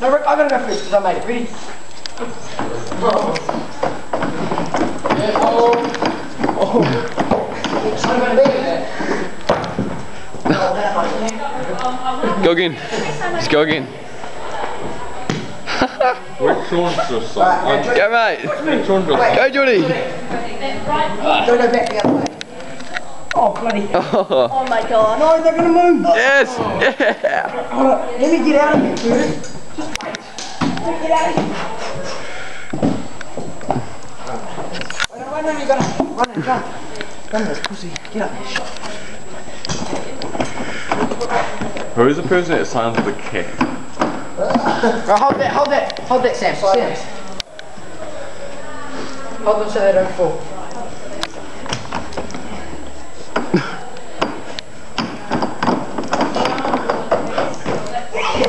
No, Ric, I gotta go first because I made it. Ready? Go again. Just go again. We're trying to son. Go mate. We're trying to Go Jordy. Don't go back the other way. Oh, bloody. Oh, Oh my god. No, they're gonna move. yes. Yeah. Hold on. Let me get out of here, dude. Shot. Who's the person that signs the cat? Right, hold that, hold that, hold that, Sam. Sam. Hold them so they don't fall.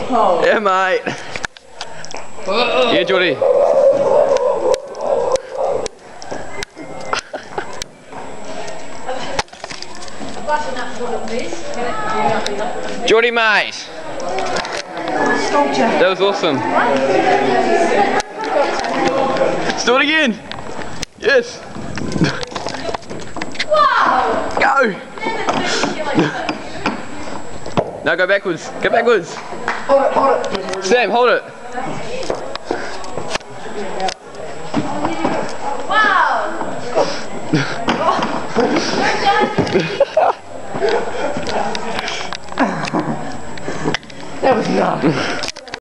Yeah mate. Yeah Jordy. Jordy mate. That was awesome. Let's do it again. Yes. Go. Now go backwards. Go backwards. Hold it, hold it. Sam, hold it. That was enough.